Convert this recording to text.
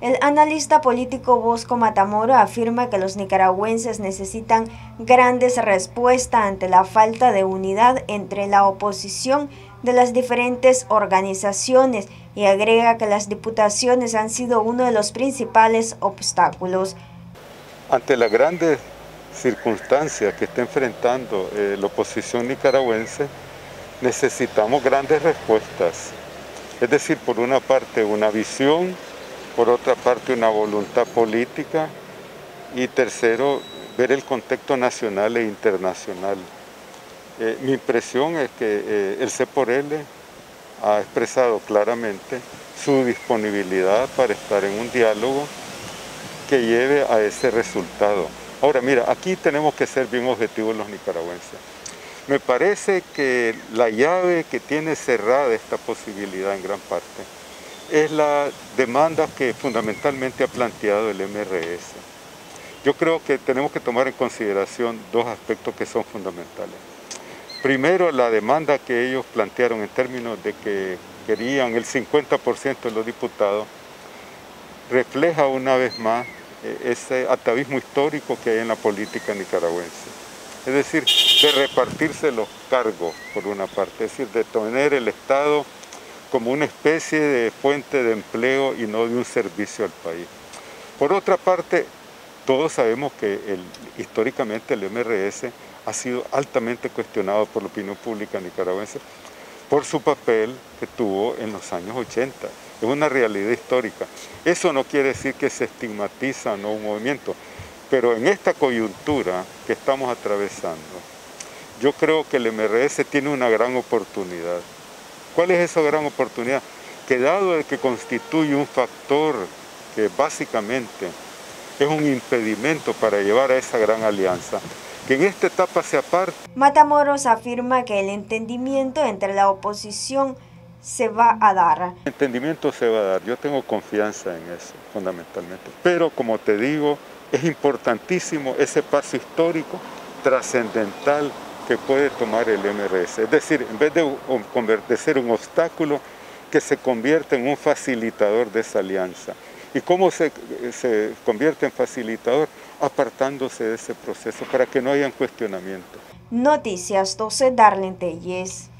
El analista político Bosco Matamoro afirma que los nicaragüenses necesitan grandes respuestas ante la falta de unidad entre la oposición de las diferentes organizaciones y agrega que las diputaciones han sido uno de los principales obstáculos. Ante las grandes circunstancias que está enfrentando eh, la oposición nicaragüense, necesitamos grandes respuestas. Es decir, por una parte una visión, por otra parte una voluntad política y tercero, ver el contexto nacional e internacional. Eh, mi impresión es que eh, el C por L ha expresado claramente su disponibilidad para estar en un diálogo que lleve a ese resultado. Ahora, mira, aquí tenemos que ser bien objetivos los nicaragüenses. Me parece que la llave que tiene cerrada esta posibilidad en gran parte es la demanda que fundamentalmente ha planteado el MRS. Yo creo que tenemos que tomar en consideración dos aspectos que son fundamentales. Primero, la demanda que ellos plantearon en términos de que querían el 50% de los diputados, refleja una vez más eh, ese atavismo histórico que hay en la política nicaragüense. Es decir, de repartirse los cargos, por una parte, es decir, de tener el Estado como una especie de fuente de empleo y no de un servicio al país. Por otra parte, todos sabemos que históricamente el MRS ha sido altamente cuestionado por la opinión pública nicaragüense por su papel que tuvo en los años 80. Es una realidad histórica. Eso no quiere decir que se estigmatiza no un movimiento, pero en esta coyuntura que estamos atravesando, yo creo que el MRS tiene una gran oportunidad. ¿Cuál es esa gran oportunidad? Que dado el que constituye un factor que básicamente es un impedimento para llevar a esa gran alianza, que en esta etapa se aparte. Matamoros afirma que el entendimiento entre la oposición se va a dar. El entendimiento se va a dar, yo tengo confianza en eso, fundamentalmente. Pero como te digo, es importantísimo ese paso histórico, trascendental, que puede tomar el MRS. Es decir, en vez de, ser un obstáculo, que se convierte en un facilitador de esa alianza. ¿Y cómo se, se convierte en facilitador? Apartándose de ese proceso para que no haya cuestionamiento. Noticias 12, Darlene Telles.